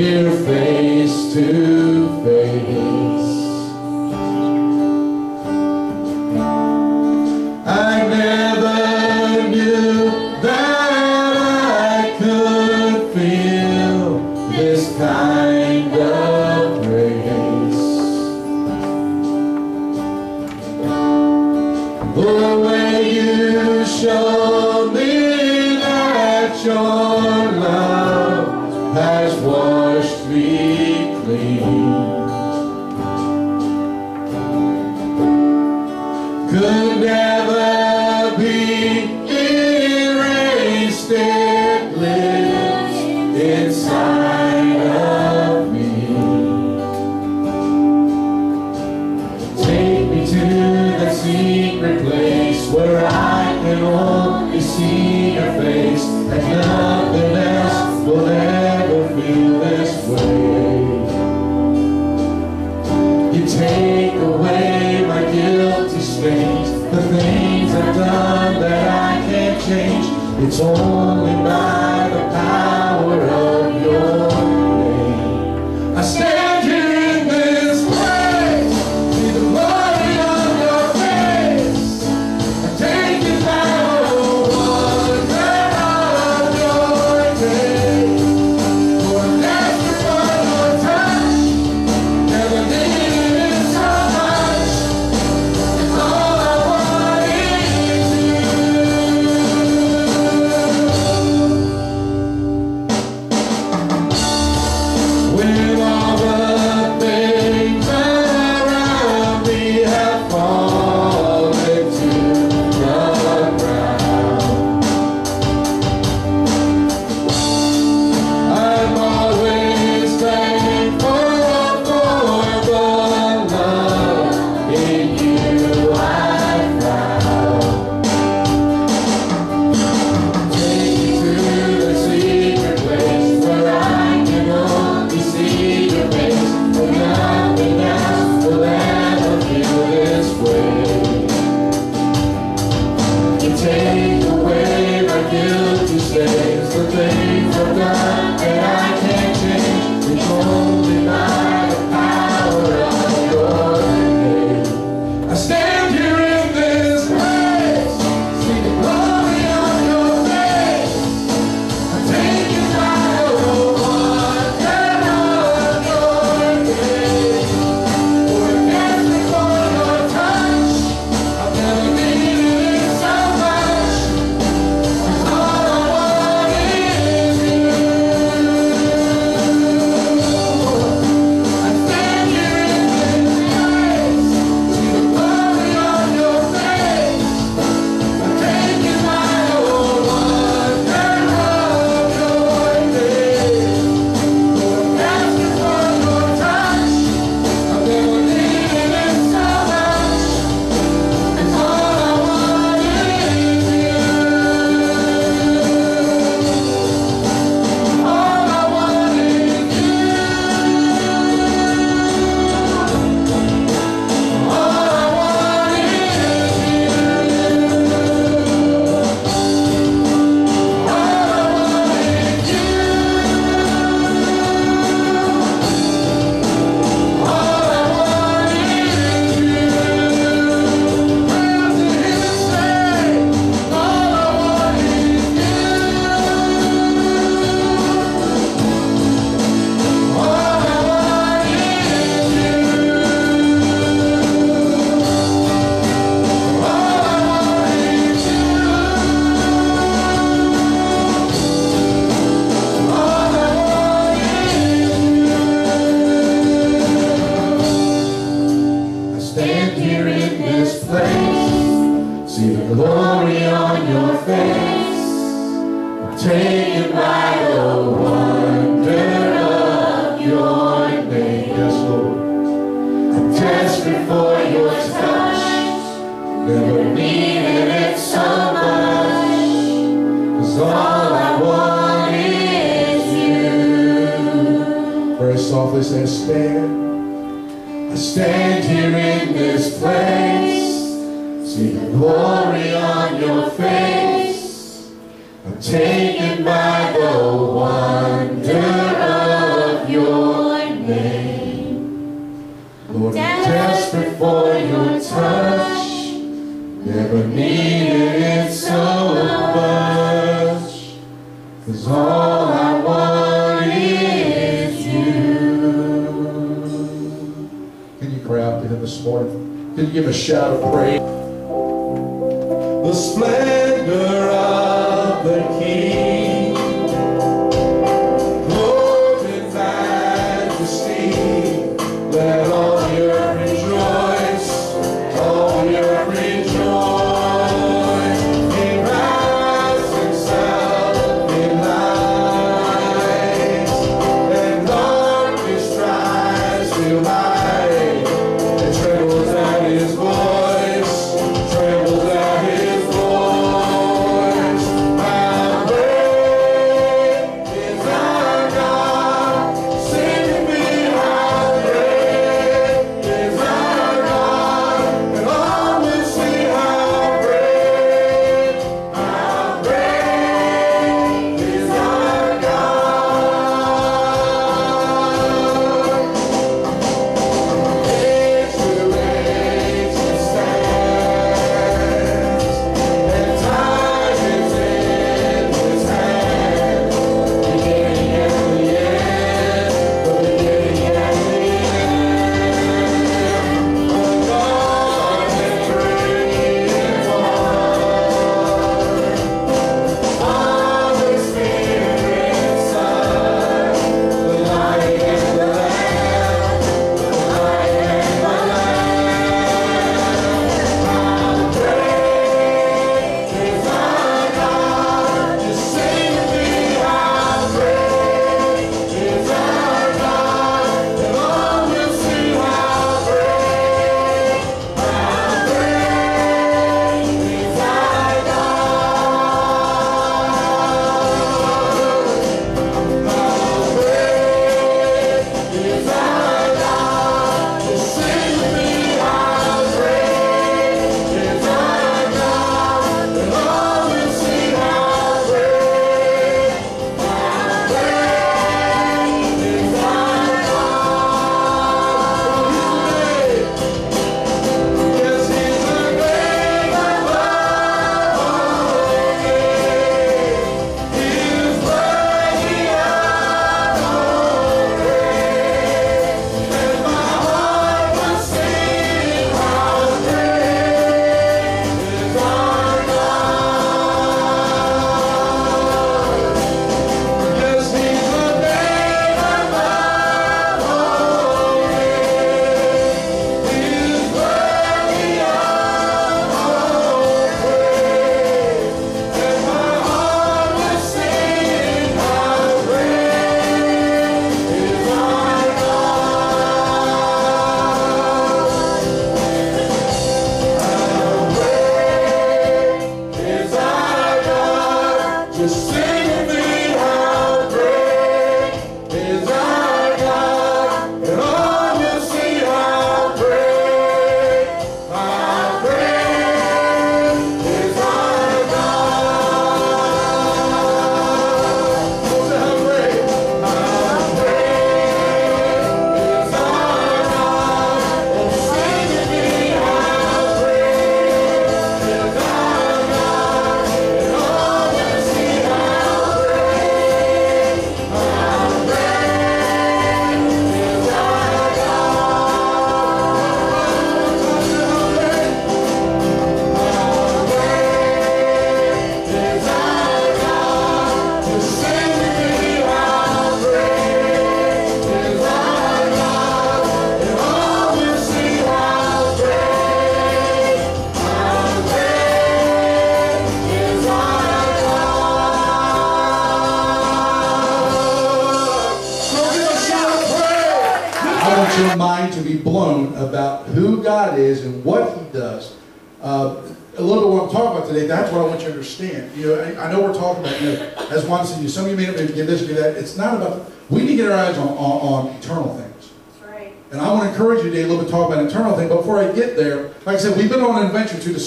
here face to just desperate for your touch. Never needed it so much. Cause all I want is you. Can you cry out to him this morning? Can you give a shout of praise? The splendor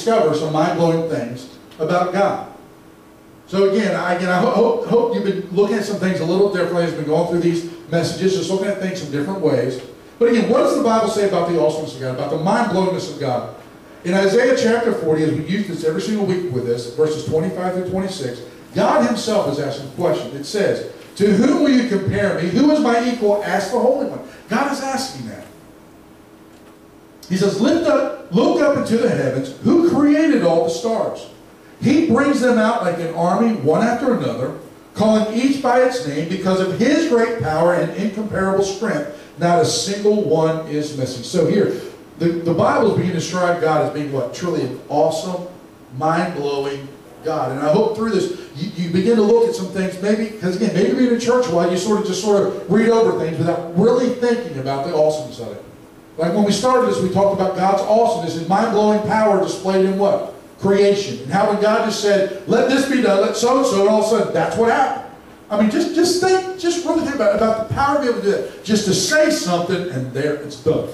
discover some mind-blowing things about God. So again, I, again, I hope, hope you've been looking at some things a little differently as we've been going through these messages, just looking at things in different ways. But again, what does the Bible say about the awesomeness of God, about the mind-blowingness of God? In Isaiah chapter 40, as we use this every single week with this, verses 25 through 26, God himself is asking a question. It says, To whom will you compare me? Who is my equal? Ask the Holy One. God is asking that. He says, Lift up, look up into the heavens. Who created all the stars? He brings them out like an army, one after another, calling each by its name because of his great power and incomparable strength. Not a single one is missing. So here, the, the Bible is being described God as being what? Truly an awesome, mind-blowing God. And I hope through this, you, you begin to look at some things, maybe, because again, maybe being in church while, you sort of just sort of read over things without really thinking about the awesomeness of it. Like when we started this, we talked about God's awesomeness and mind-blowing power displayed in what? creation. And how when God just said, let this be done, let so-and-so, and all of a sudden, that's what happened. I mean, just, just think, just really think about, about the power to be able to do that. Just to say something, and there it's done.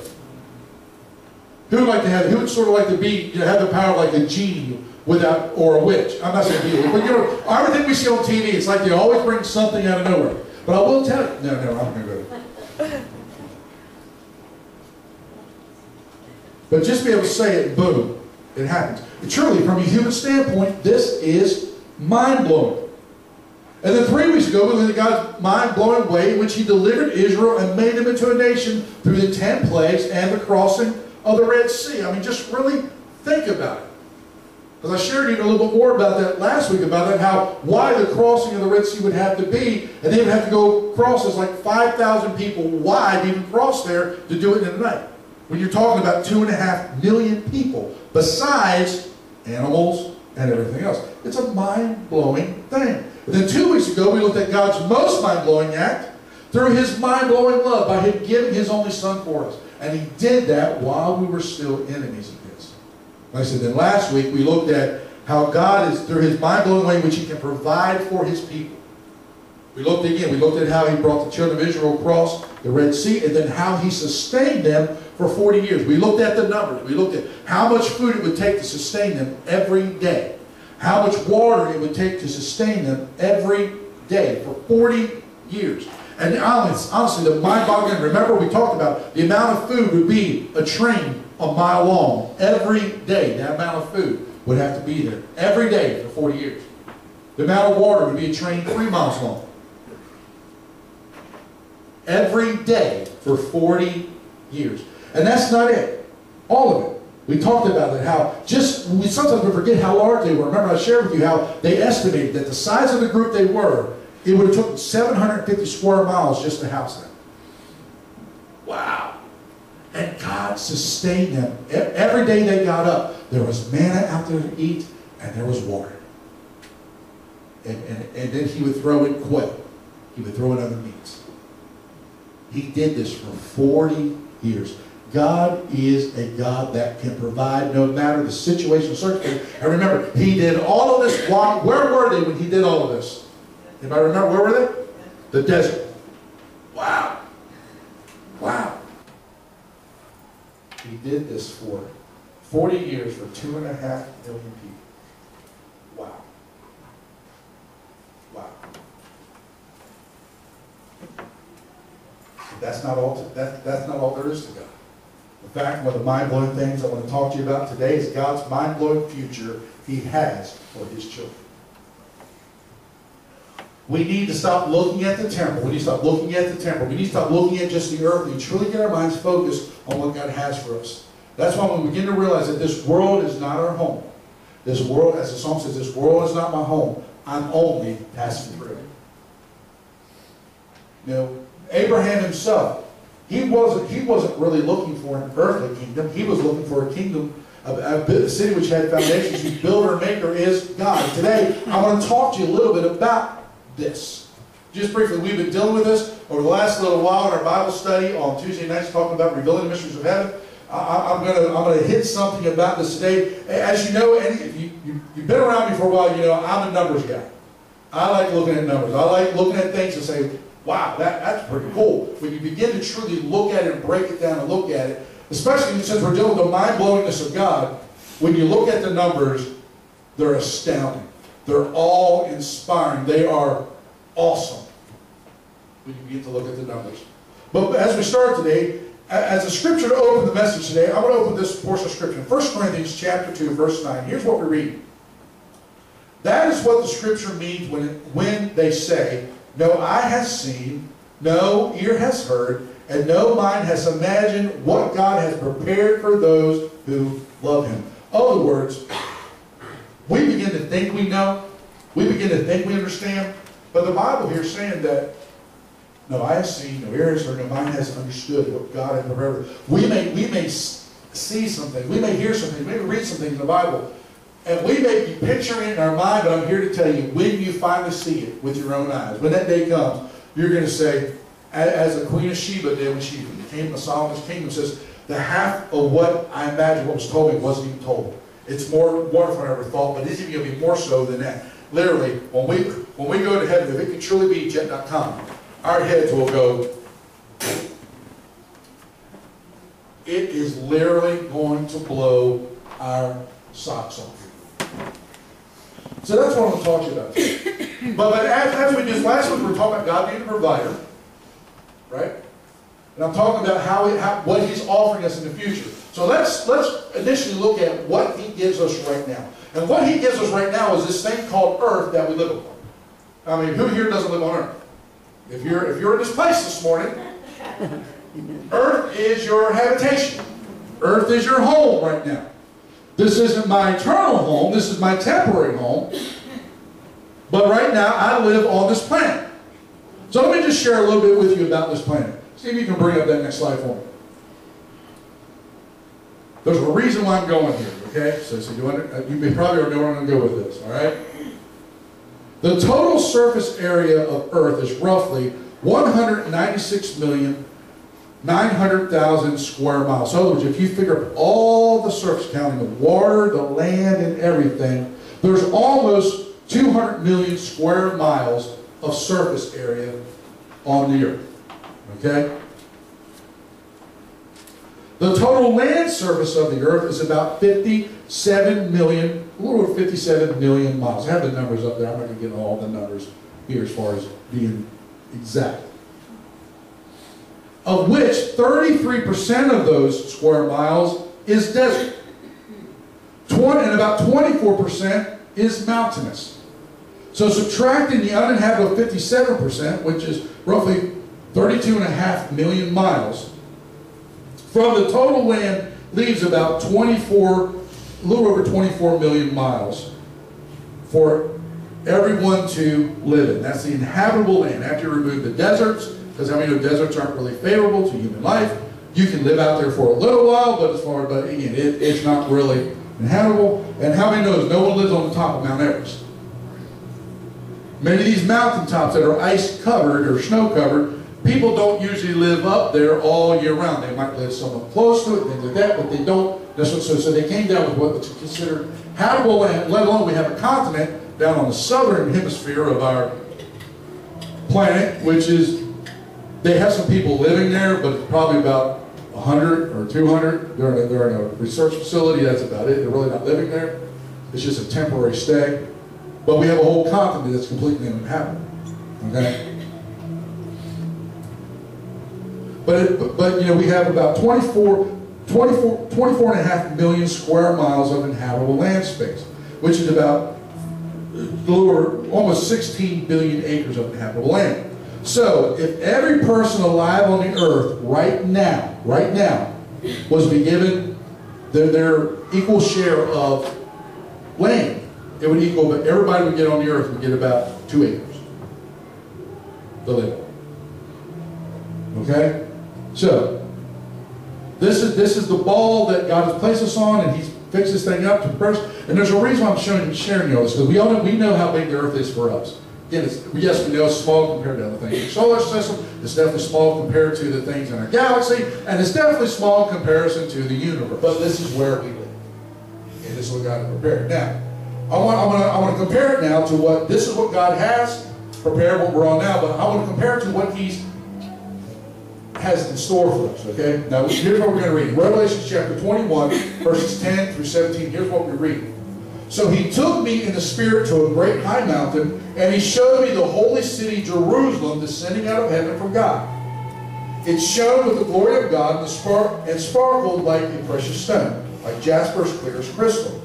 Who would like to have, who would sort of like to be, you know, have the power like a genie without, or a witch? I'm not saying be a witch, but you know, everything we see on TV, it's like they always bring something out of nowhere. But I will tell you, no, no, I'm going go there. But just be able to say it, boom, it happens. Truly, from a human standpoint, this is mind-blowing. And then three weeks ago, we looked at God's mind-blowing way in which He delivered Israel and made them into a nation through the ten plagues and the crossing of the Red Sea. I mean, just really think about it. Because I shared even a little bit more about that last week, about that, how why the crossing of the Red Sea would have to be, and they would have to go across as like 5,000 people wide even cross there to do it in a night. When you're talking about two and a half million people, besides animals and everything else. It's a mind-blowing thing. Then two weeks ago, we looked at God's most mind-blowing act through his mind-blowing love by him giving his only son for us. And he did that while we were still enemies of his. Like I said, then last week, we looked at how God is, through his mind-blowing way which he can provide for his people. We looked again, we looked at how he brought the children of Israel across the Red Sea, and then how he sustained them for 40 years. We looked at the numbers. We looked at how much food it would take to sustain them every day. How much water it would take to sustain them every day for 40 years. And honestly, honestly the mind-boggling, remember we talked about the amount of food would be a train a mile long every day. That amount of food would have to be there every day for 40 years. The amount of water would be a train three miles long every day for 40 years. And that's not it. All of it. We talked about it, how just, we sometimes we forget how large they were. Remember I shared with you how they estimated that the size of the group they were, it would have taken 750 square miles just to house them. Wow. And God sustained them. Every day they got up, there was manna out there to eat, and there was water. And, and, and then he would throw in quail. He would throw in other meats. He did this for 40 years. God is a God that can provide no matter the situation or circumstance. And remember, he did all of this. While, where were they when he did all of this? Anybody remember? Where were they? The desert. Wow. Wow. He did this for 40 years for two and a half million people. Wow. Wow. That's not all. That, that's not all there is to God. In fact, one of the mind-blowing things I want to talk to you about today is God's mind-blowing future He has for His children. We need to stop looking at the temple. We need to stop looking at the temple. We need to stop looking at just the earth truly get our minds focused on what God has for us. That's why when we begin to realize that this world is not our home. This world, as the song says, this world is not my home. I'm only passing through. You know, Abraham himself, he wasn't, he wasn't really looking for an earthly kingdom. He was looking for a kingdom, a, a city which had foundations, whose builder and maker is God. Today, I want to talk to you a little bit about this. Just briefly, we've been dealing with this over the last little while in our Bible study on Tuesday nights, talking about revealing the mysteries of heaven. I, am gonna I'm gonna hit something about this today. As you know, and if you, you you've been around me for a while, you know I'm a numbers guy. I like looking at numbers. I like looking at things and say, wow, that, that's pretty cool. When you begin to truly look at it and break it down and look at it, especially since we're dealing with the mind-blowingness of God, when you look at the numbers, they're astounding. They're all inspiring. They are awesome when you begin to look at the numbers. But as we start today, as a scripture to open the message today, I want to open this portion of scripture. 1 Corinthians chapter 2, verse 9. Here's what we read. That is what the scripture means when, when they say, No eye has seen, no ear has heard, and no mind has imagined what God has prepared for those who love him. Other words, we begin to think we know, we begin to think we understand, but the Bible here is saying that no eye has seen, no ear has heard, no mind has understood what God has prepared. We may, we may see something, we may hear something, we may read something in the Bible, and we may be picturing it in our mind, but I'm here to tell you, when you finally see it with your own eyes, when that day comes, you're going to say, as the Queen of Sheba did when she became the Solomon's kingdom, says, the half of what I imagined what was told me wasn't even told. It's more wonderful than I ever thought, but it's even going to be more so than that. Literally, when we when we go to heaven, if it could truly be jet.com, our heads will go. It is literally going to blow our socks off. So that's what I'm talking about. but, but as, as we just last week, we were talking about God being a provider, right? And I'm talking about how, he, how what He's offering us in the future. So let's let's initially look at what He gives us right now. And what He gives us right now is this thing called Earth that we live upon. I mean, who here doesn't live on Earth? If you're if you're in this place this morning, Earth is your habitation. Earth is your home right now. This isn't my eternal home, this is my temporary home. But right now, I live on this planet. So let me just share a little bit with you about this planet. See if you can bring up that next slide for me. There's a reason why I'm going here, okay? So, so you, under, uh, you probably already know where I'm going to go with this, all right? The total surface area of Earth is roughly 196 million 900,000 square miles. So in other words, if you figure up all the surface, counting the water, the land, and everything, there's almost 200 million square miles of surface area on the earth. Okay? The total land surface of the earth is about 57 million, a little over 57 million miles. I have the numbers up there. I'm not going to get all the numbers here as far as being exact of which 33% of those square miles is desert. 20, and about 24% is mountainous. So subtracting the uninhabitable 57%, which is roughly 32.5 million miles, from the total land leaves about 24, a little over 24 million miles for everyone to live in. That's the inhabitable land. After you remove the deserts, because how many know deserts aren't really favorable to human life. You can live out there for a little while, but as far but again, it, it's not really inhabitable. And how many knows no one lives on the top of Mount Everest? Many of these mountaintops that are ice covered or snow covered, people don't usually live up there all year round. They might live somewhat close to it, things like that, but they don't. So, so they came down with what what's considered habitable land, let alone we have a continent down on the southern hemisphere of our planet, which is they have some people living there, but probably about 100 or 200. They're in, a, they're in a research facility. That's about it. They're really not living there. It's just a temporary stay. But we have a whole continent that's completely uninhabitable. Okay? But, it, but, you know, we have about 24, 24, 24 and a half million square miles of inhabitable land space, which is about uh, over, almost 16 billion acres of inhabitable land. So, if every person alive on the earth right now, right now, was to be given their, their equal share of land, it would equal, but everybody would get on the earth would get about two acres to live Okay? So, this is this is the ball that God has placed us on, and He's fixed this thing up to first. And there's a reason why I'm showing, sharing you all this because we all know, we know how big the earth is for us. Again, it's, yes, we know it's small compared to other things in the solar system. It's definitely small compared to the things in our galaxy, and it's definitely small in comparison to the universe. But this is where we live. And this is what God has prepared. Now, I want, I want to I want to compare it now to what this is what God has prepared, what we're on now, but I want to compare it to what He's has in store for us, okay? Now, here's what we're going to read. Revelation chapter 21, verses 10 through 17, here's what we read. So he took me in the spirit to a great high mountain, and he showed me the holy city Jerusalem descending out of heaven from God. It shone with the glory of God and, spar and sparkled like a precious stone, like jasper as clear as crystal.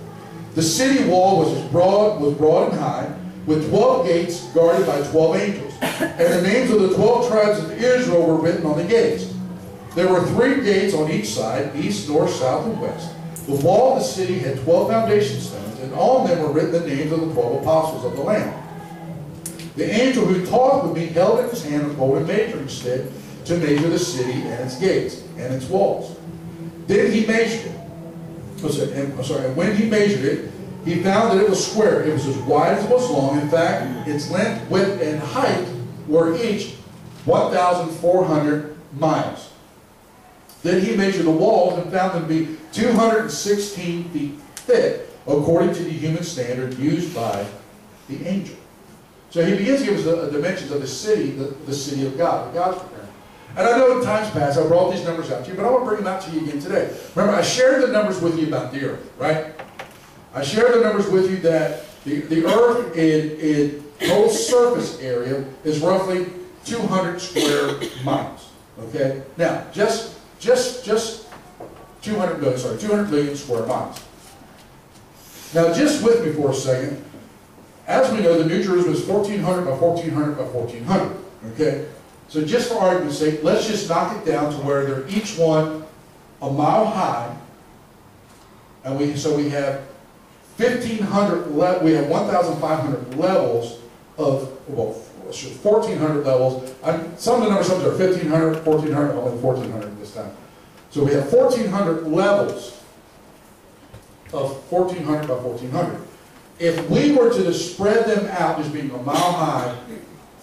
The city wall was as broad, was broad and high, with twelve gates guarded by twelve angels. And the names of the twelve tribes of Israel were written on the gates. There were three gates on each side, east, north, south, and west. The wall of the city had twelve foundation stones, and on them were written the names of the twelve apostles of the Lamb. The angel who talked with me held in his hand a golden measuring stick to measure the city and its gates and its walls. Then he measured it. Oh, sorry, and, oh, sorry, and when he measured it, he found that it was square. It was as wide as it was long. In fact, its length, width, and height were each 1,400 miles. Then he measured the walls and found them to be 216 feet thick, according to the human standard used by the angel. So he begins to give us the, the dimensions of the city, the, the city of God, the God's preparing. And I know in times past I brought these numbers out to you, but I want to bring them out to you again today. Remember, I shared the numbers with you about the earth, right? I shared the numbers with you that the, the earth in, in total surface area is roughly 200 square miles. Okay? Now, just, just, just 200 billion, sorry, 200 million square miles. Now, just with me for a second. As we know, the New Jerusalem is 1,400 by 1,400 by 1,400. Okay? So just for argument's sake, let's just knock it down to where they're each one a mile high. And we, so we have 1,500, we have 1,500 levels of, well, 1,400 levels. I'm, some of the numbers, are 1,500, 1,400, only 1,400 this time. So we have 1,400 levels of 1,400 by 1,400. If we were to spread them out as being a mile high,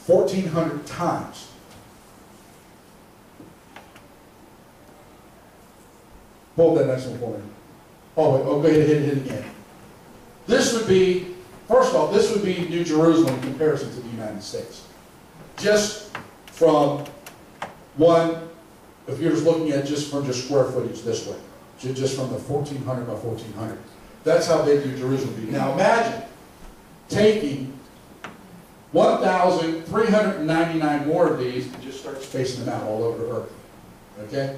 1,400 times, Hold that next one for me. Oh, wait, oh, go ahead, hit it, hit it again. This would be, first of all, this would be New Jerusalem in comparison to the United States. Just from one, if you're just looking at just from just square footage this way, just from the 1400 by 1400. That's how big New Jerusalem would be. Now imagine taking 1,399 more of these and just start spacing them out all over the earth. Okay?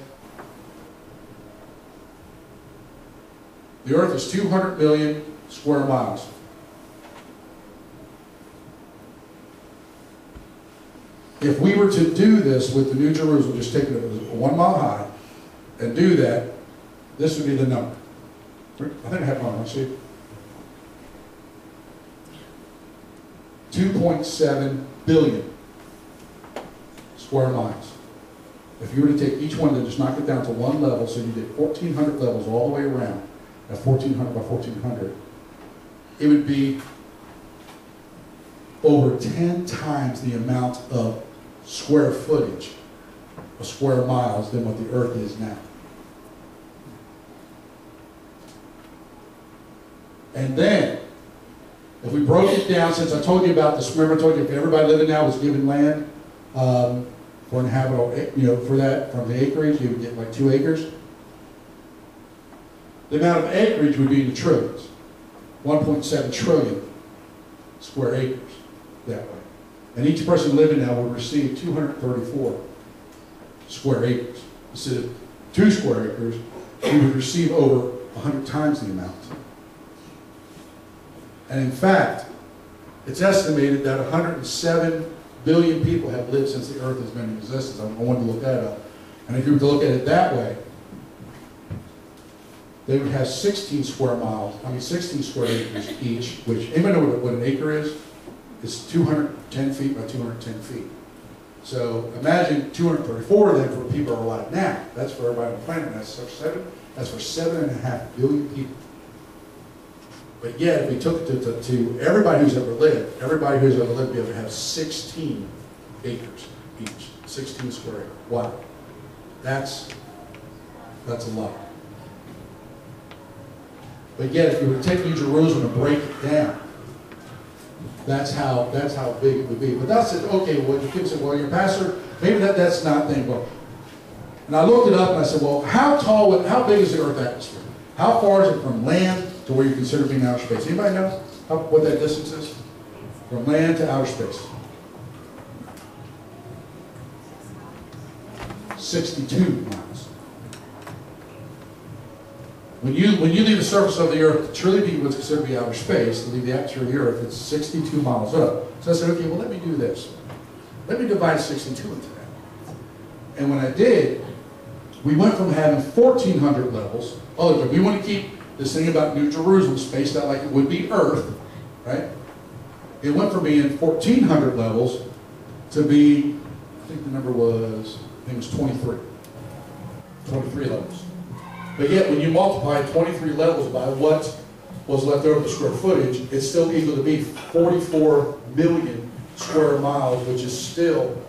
The earth is 200 million square miles. If we were to do this with the New Jerusalem, just take it one mile high, and do that, this would be the number. I think I have one, let's see. 2.7 billion square miles. If you were to take each one and just knock it down to one level, so you did 1,400 levels all the way around, at 1,400 by 1,400, it would be over 10 times the amount of square footage of square miles than what the earth is now. And then, if we broke it down, since I told you about this, remember I told you if everybody living now was given land um, for an habitable, you know, for that, from the acreage, you would get like two acres. The amount of acreage would be in the trillions. 1.7 trillion square acres that way. And each person living now would receive 234 square acres. Instead of two square acres, we would receive over 100 times the amount. And in fact, it's estimated that 107 billion people have lived since the earth has been in existence. I wanted to look that up. And if you were to look at it that way, they would have 16 square miles, I mean 16 square acres each, which, anybody know what, an acre is? It's 210 feet by 210 feet. So imagine 234 of them for people are alive now. That's for everybody on the planet. That's for seven. That's for seven and a half billion people. But yet, if we took it to, to, to everybody who's ever lived, everybody who's ever lived to have 16 acres each, 16 square acres. Wow. That's, that's a lot. But yet, if you were to take New Jerusalem and break it down, that's how that's how big it would be. But that's it. Okay, well, you can say, well, your pastor, maybe that, that's not thing. Well, and I looked it up and I said, well, how tall, how big is the Earth atmosphere? How far is it from land to where you consider being outer space? Anybody know how, what that distance is? From land to outer space. 62 miles. When you, when you leave the surface of the Earth to truly be what's considered to be outer space, to leave the atmosphere of the Earth, it's 62 miles up. So I said, okay, well, let me do this. Let me divide 62 into that. And when I did, we went from having 1,400 levels. Oh, we want to keep this thing about New Jerusalem spaced out like it would be Earth, right? It went from being 1,400 levels to be, I think the number was, I think it was 23. 23 levels. But yet, when you multiply 23 levels by what was left over the square footage, it's still equal to be 44 million square miles, which is still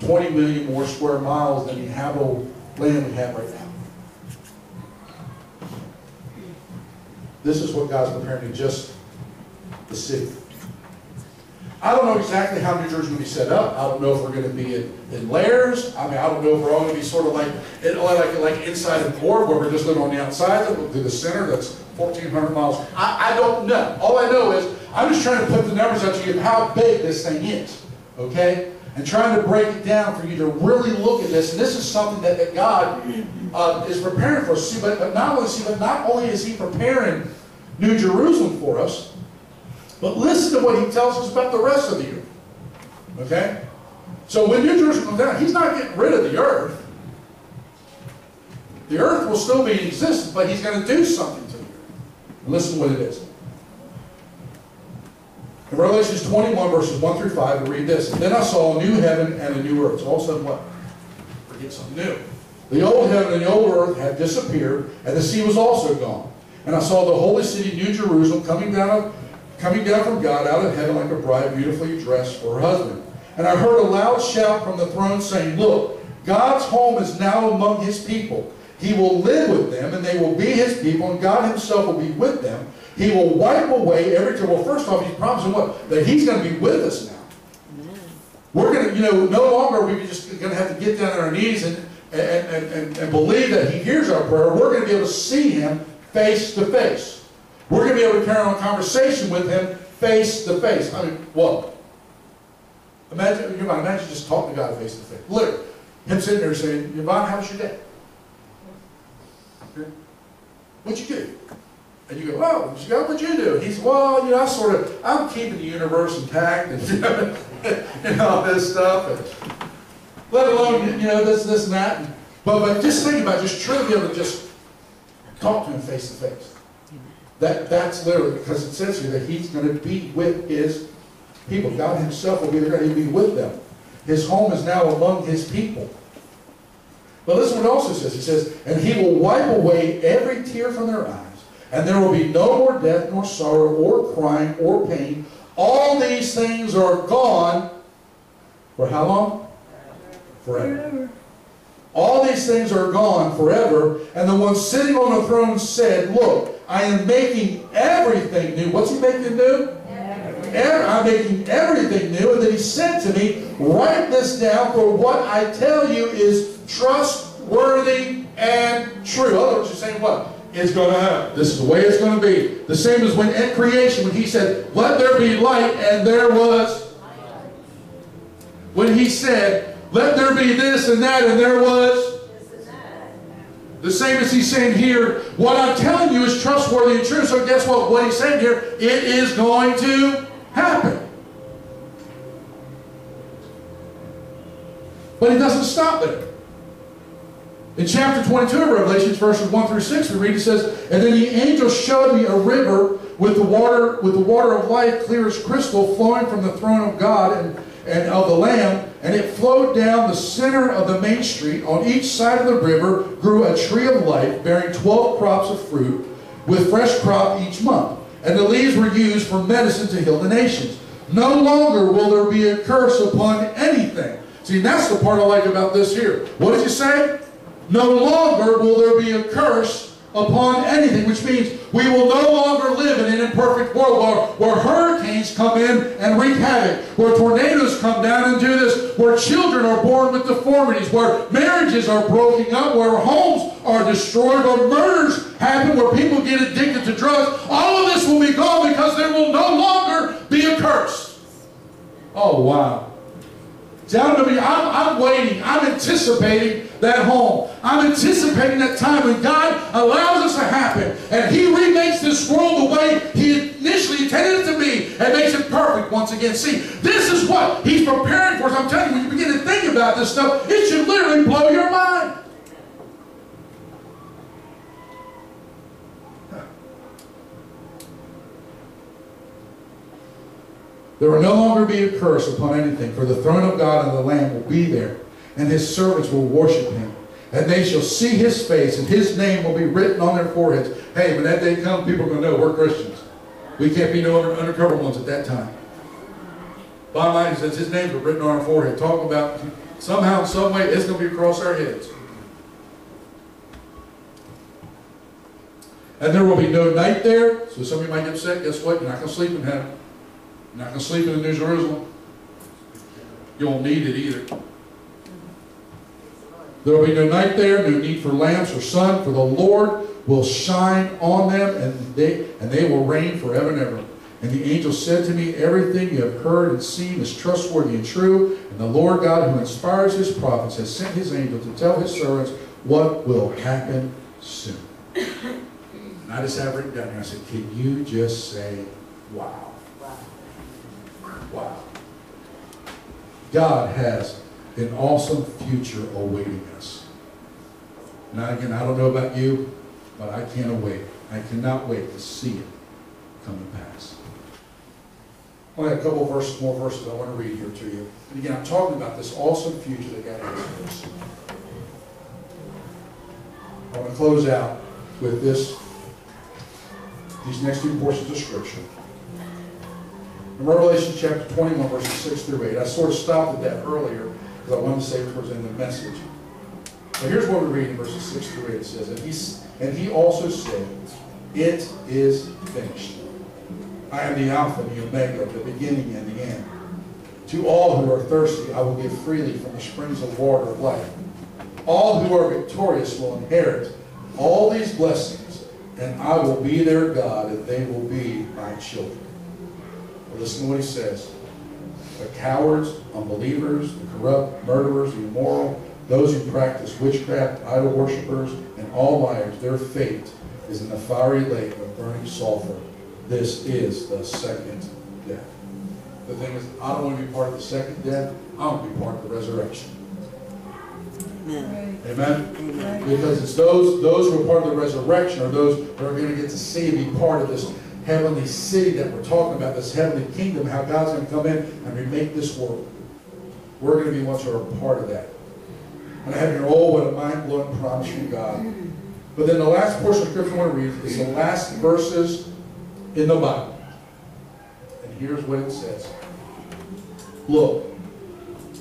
20 million more square miles than the habitable land we have right now. This is what God's preparing to just the city. I don't know exactly how New Jersey to be set up. I don't know if we're going to be in, in layers. I mean, I don't know if we're all going to be sort of like like like inside the board where we're just living on the outside through the center that's 1,400 miles. I, I don't know. All I know is I'm just trying to put the numbers out to you of how big this thing is. Okay? And trying to break it down for you to really look at this. And this is something that, that God uh, is preparing for us. See, but, but not only see, but not only is He preparing New Jerusalem for us, but listen to what he tells us about the rest of the earth. Okay? So when New Jerusalem comes down, he's not getting rid of the earth. The earth will still be in existence, but he's going to do something to the earth. Listen to what it is. In Revelation 21, verses 1 through 5, we read this. Then I saw a new heaven and a new earth. So all of a sudden, what? Forget something new. The old heaven and the old earth had disappeared, and the sea was also gone. And I saw the holy city, New Jerusalem, coming down coming down from God out of heaven like a bride beautifully dressed for her husband. And I heard a loud shout from the throne saying, Look, God's home is now among his people. He will live with them, and they will be his people, and God himself will be with them. He will wipe away every tear. Well, first off, he's promising what? That he's going to be with us now. We're going to, you know, no longer are we just going to have to get down on our knees and, and, and, and, and believe that he hears our prayer. We're going to be able to see him face to face. We're going to be able to carry on a conversation with him face to face. I mean, whoa. Imagine, you imagine just talking to God face to face. Literally, him sitting there saying, Yvonne, how was your day? What'd you do? And you go, oh, what'd you do? He's, well, you know, I sort of, I'm keeping the universe intact and, and all this stuff. And let alone, you know, this, this, and that. But, but just think about it, just truly be able to just talk to him face to face. That, that's literally, because it says here that he's going to be with his people. God himself will be there. He'll be with them. His home is now among his people. But listen what also says. He says, and he will wipe away every tear from their eyes. And there will be no more death, nor sorrow, or crying, or pain. All these things are gone. For how long? Forever. All these things are gone forever. And the one sitting on the throne said, Look, I am making everything new. What's he making new? I'm making everything new. And then he said to me, write this down, for what I tell you is trustworthy and true. In other words, you're saying what? It's going to happen. This is the way it's going to be. The same as when at creation, when he said, let there be light, and there was. When he said, let there be this and that, and there was. The same as he's saying here, what I'm telling you is trustworthy and true. So guess what? What he's saying here, it is going to happen. But he doesn't stop there. In chapter 22 of Revelation, verses 1 through 6, we read, it says, And then the angel showed me a river with the water, with the water of life clear as crystal, flowing from the throne of God and and of the Lamb, and it flowed down the center of the main street. On each side of the river grew a tree of life, bearing twelve crops of fruit, with fresh crop each month. and the leaves were used for medicine to heal the nations. No longer will there be a curse upon anything. See, that's the part I like about this here. What did you say? No longer will there be a curse upon anything, which means we will no longer live in an imperfect world where, where hurricanes come in and wreak havoc, where tornadoes come down and do this, where children are born with deformities, where marriages are broken up, where homes are destroyed, where murders happen, where people get addicted to drugs. All of this will be gone because there will no longer be a curse. Oh, wow. See, I'm, I'm waiting. I'm anticipating that home. I'm anticipating that time when God allows this to happen and He remakes this world the way He initially intended it to be and makes it perfect once again. See, this is what He's preparing for us. I'm telling you, when you begin to think about this stuff, it should literally blow your mind. There will no longer be a curse upon anything, for the throne of God and the Lamb will be there, and his servants will worship him. And they shall see his face, and his name will be written on their foreheads. Hey, when that day comes, people are going to know we're Christians. We can't be no undercover ones at that time. Bottom line is his names are written on our forehead. Talk about somehow, some way, it's going to be across our heads. And there will be no night there. So some of you might get upset. Guess what? You're not going to sleep in heaven. You're not going to sleep in the New Jerusalem. You won't need it either. There will be no night there, no need for lamps or sun, for the Lord will shine on them, and they and they will reign forever and ever. And the angel said to me, Everything you have heard and seen is trustworthy and true, and the Lord God who inspires his prophets has sent his angel to tell his servants what will happen soon. And I just have written down here, I said, Can you just say, wow? Wow. God has an awesome future awaiting us. Now again, I don't know about you, but I can't wait. I cannot wait to see it come to pass. I have a couple verses, more verses I want to read here to you. And again, I'm talking about this awesome future that God has for us. I want to close out with this, these next two portions of Scripture. In Revelation chapter 21, verses 6 through 8, I sort of stopped at that earlier because I wanted to say towards the message. But here's what we read in verses 6 through 8. It says, And he, and he also said, It is finished. I am the Alpha and the Omega, the beginning and the end. To all who are thirsty, I will give freely from the springs of water of life. All who are victorious will inherit all these blessings, and I will be their God, and they will be my children. Listen to what he says. The cowards, unbelievers, the corrupt, murderers, the immoral, those who practice witchcraft, idol worshippers, and all liars, their fate is in the fiery lake of burning sulfur. This is the second death. The thing is, I don't want to be part of the second death. I want to be part of the resurrection. Amen. Amen. Amen. Because it's those those who are part of the resurrection are those who are going to get to see and be part of this heavenly city that we're talking about, this heavenly kingdom, how God's going to come in and remake this world. We're going to be who are a part of that. And I have here, oh, what a mind-blowing promise from God. But then the last portion of Scripture I want to read is the last verses in the Bible. And here's what it says. Look,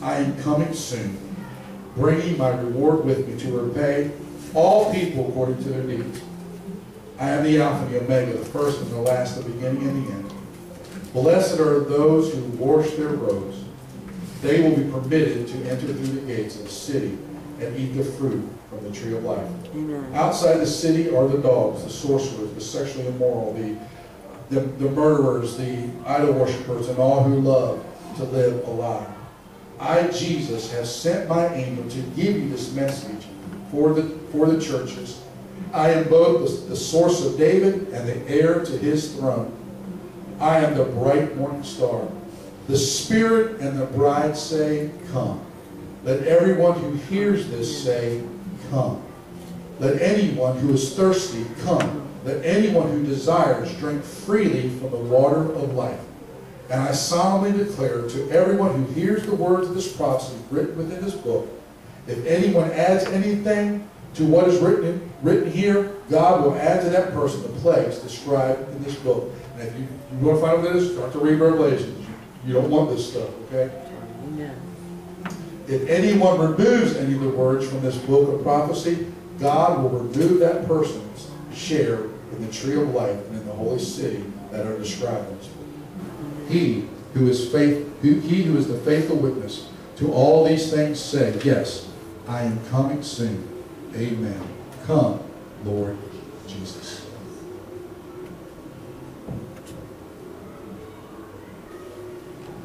I am coming soon, bringing my reward with me to repay all people according to their deeds. I am the Alpha and the Omega, the first and the last, the beginning and the end. Blessed are those who wash their robes. They will be permitted to enter through the gates of the city and eat the fruit from the tree of life. Amen. Outside the city are the dogs, the sorcerers, the sexually immoral, the, the, the murderers, the idol worshippers, and all who love to live a lie. I, Jesus, have sent my angel to give you this message for the, for the churches. I am both the, the source of David and the heir to his throne. I am the bright morning star. The Spirit and the bride say, Come. Let everyone who hears this say, Come. Let anyone who is thirsty come. Let anyone who desires drink freely from the water of life. And I solemnly declare to everyone who hears the words of this prophecy written within this book, If anyone adds anything to what is written, written here, God will add to that person the plagues described in this book. And if you, you want to find out what that is, start to read Revelations. You, you don't want this stuff, okay? If anyone removes any of the words from this book of prophecy, God will remove that person's share in the tree of life and in the holy city that are described in this book. He who is faith, who, he who is the faithful witness to all these things say, Yes, I am coming soon. Amen. Come, Lord Jesus.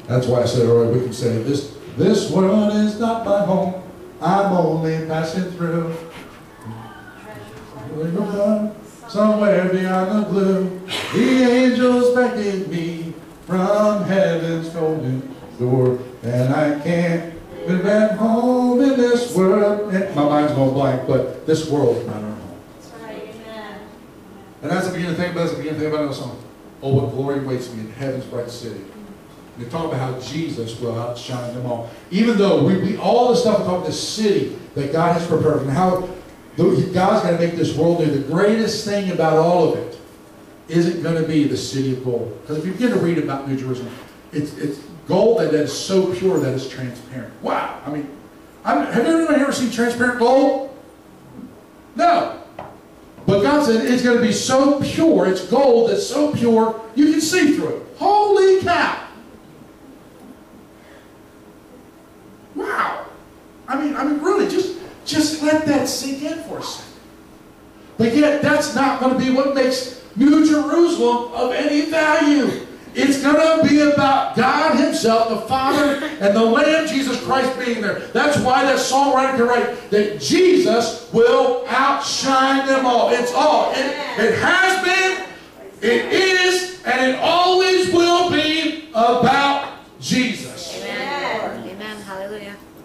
That's why I said, right, we can say, this, this world is not my home. I'm only passing through. Somewhere beyond the blue, the angels beckon me from heaven's golden door, and I can't live at home going blank, but this world is not our home. That's right, amen. And as the begin to think about. That's the begin to think about another song. Oh, what glory awaits me in heaven's bright city. Mm-hmm. They talk about how Jesus will outshine them all. Even though we, we all the stuff about this city that God has prepared and how the- God's going to make this world new. The greatest thing about all of it isn't going to be the city of gold. Because if you begin to read about New Jerusalem, it's, it's gold that is so pure that it's transparent. Wow. I mean, I'm, have anybody ever seen transparent gold? No. But God said it's going to be so pure, it's gold that's so pure, you can see through it. Holy cow! Wow! I mean, I mean, really, just, just let that sink in for a second. But yet, that's not going to be what makes New Jerusalem of any value. It's going to be about God Himself, the Father, and the Lamb, Jesus Christ, being there. That's why that songwriter can write that Jesus will outshine them all. It's all. It, it has been, it is, and it always will be about Jesus. Amen.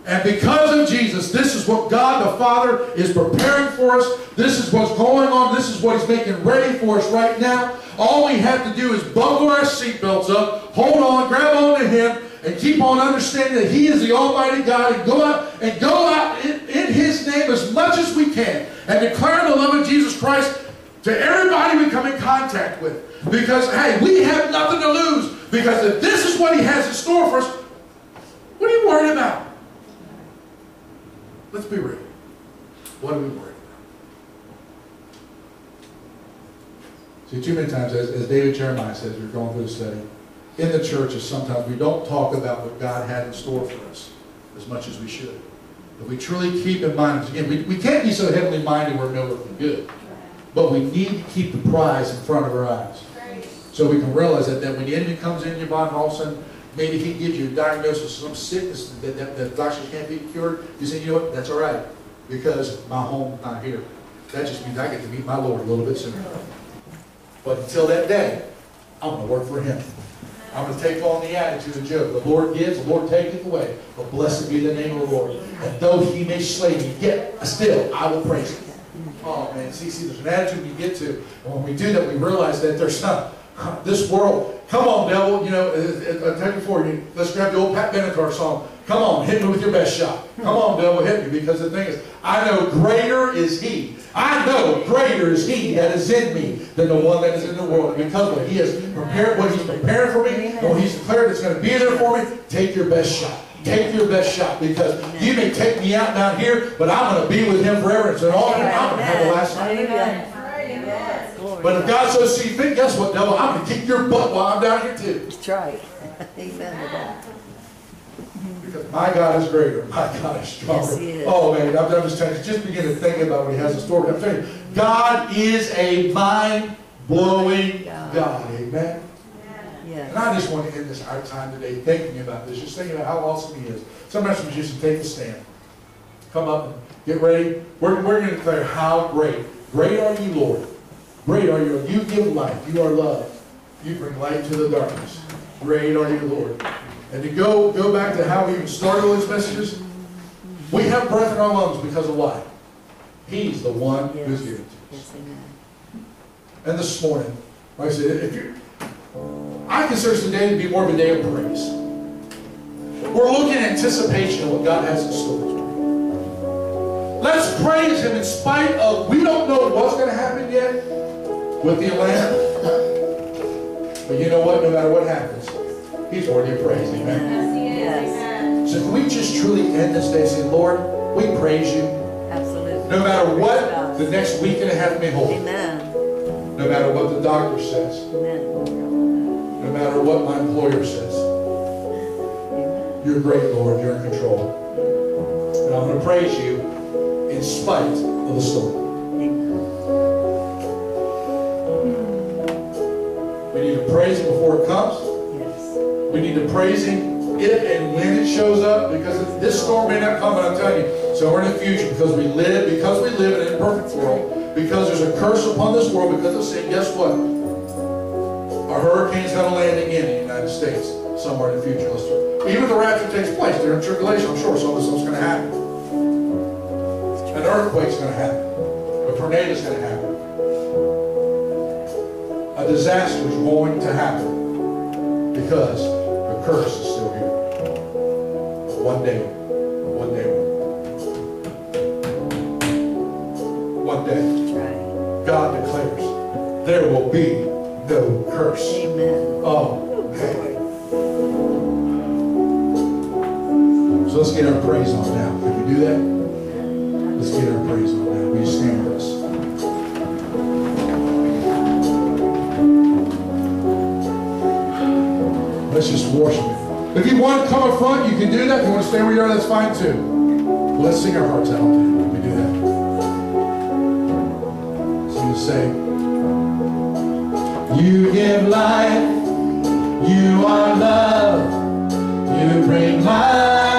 And because of Jesus, this is what God the Father is preparing for us. This is what's going on. This is what He's making ready for us right now. All we have to do is buckle our seatbelts up, hold on, grab on to Him, and keep on understanding that He is the Almighty God, and go out and go out in, in His name as much as we can, and declare the love of Jesus Christ to everybody we come in contact with. Because hey, we have nothing to lose. Because if this is what He has in store for us, what are you worried about? Let's be real. What are we worried about? See, too many times, as, as David Jeremiah says, we're going through the study, in the churches, sometimes we don't talk about what God had in store for us as much as we should. If we truly keep in mind, again, we, we can't be so heavenly minded we're no military good, but we need to keep the prize in front of our eyes. So we can realize that, that when the enemy comes in your body, all of a sudden, maybe he gives you a diagnosis of some sickness that, that, that doctors can't be cured, you say, you know what, that's all right, because my home's not here. That just means I get to meet my Lord a little bit sooner. But until that day, I'm going to work for him. I'm going to take on the attitude of Job. The Lord gives, the Lord taketh away. But blessed be the name of the Lord. And though he may slay me, yet still I will praise him. Oh man, see, see, there's an attitude you get to. And when we do that, we realize that there's not this world. Come on, devil. You know, uh, uh, I tell you before, you, let's grab the old Pat Benatar song. Come on, hit me with your best shot. Come on, devil, hit me. Because the thing is, I know greater is he. I know greater is he that is in me than the one that is in the world. And because what he has prepared, what he's prepared for me, and what he's declared is going to be there for me, take your best shot. Take your best shot because you may take me out down here, but I'm going to be with him forever. And so all I'm going to have the last night. Amen. Amen. Glory. But if God so see fit, guess what, devil? I'm going to kick your butt while I'm down here too. That's right. Amen to that. Because my God is greater. My God is stronger. Yes, he is. Oh, man, I'm, I'm just telling you, just begin to think about what he has in store. I'm telling you, God is a mind-blowing God. God. Amen? Yes. And I just want to end this our time today thinking about this, just thinking about how awesome he is. Sometimes we just take a stand. Come up and get ready. We're, we're going to declare how great. Great are you, Lord. Great are you. You give life. You are love. You bring light to the darkness. Great are you, Lord. And to go, go back to how we even started all these messages, we have breath in our lungs because of why? He's the one who's given it to us. Yes, amen. And this morning, like I said, if you I consider today to be more of a day of praise. We're looking in anticipation of what God has in store. Let's praise him in spite of, we don't know what's going to happen yet with the Atlanta. But you know what? No matter what happens, he's worthy of praise. Amen. Yes, he is. So can we just truly end this day saying, Lord, we praise you. Absolutely. No matter what the next week and a half may hold. Amen. No matter what the doctor says. Amen. No matter what my employer says. Amen. You're great, Lord. You're in control. And I'm going to praise you in spite of the storm. We need to praise him before it comes. Yes. We need to praise him if and when it shows up because this storm may not come, but I'm telling you, so we're in the future because we live, because we live in an imperfect world, because there's a curse upon this world because of sin. Guess what? A hurricane's going to land again in the United States somewhere in the future. Even if the rapture takes place during tribulation, I'm sure some of this stuff's going to happen. An earthquake's going to happen. A tornado's going to happen. A disaster's going to happen because the curse is still here. But one day, one day, one day, God declares there will be no curse. Amen. Oh, man. So let's get our praise on now. Can we do that? Let's get our praise on now. Will you stand with us? Let's just worship Him. If you want to come up front, you can do that. If you want to stay where you are, that's fine too. Let's sing our hearts out. Can we do that? So you say, You give life, you are love, you bring light